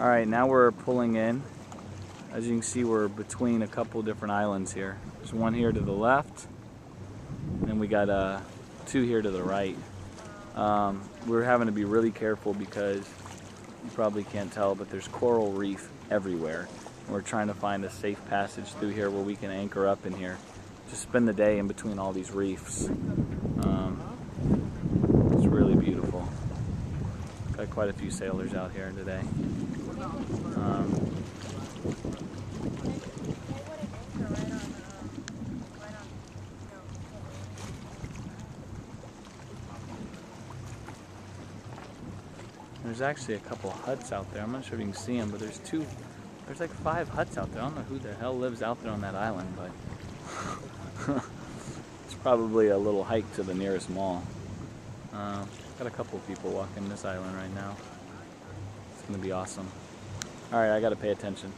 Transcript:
All right, now we're pulling in. As you can see, we're between a couple different islands here. There's one here to the left, and we got uh, two here to the right. Um, we're having to be really careful because you probably can't tell, but there's coral reef everywhere. And we're trying to find a safe passage through here where we can anchor up in here. Just spend the day in between all these reefs. Um, it's really beautiful. Got quite a few sailors out here today. Um, there's actually a couple huts out there. I'm not sure if you can see them, but there's two. There's like five huts out there. I don't know who the hell lives out there on that island, but it's probably a little hike to the nearest mall. Uh, got a couple people walking this island right now. It's gonna be awesome. All right, I gotta pay attention.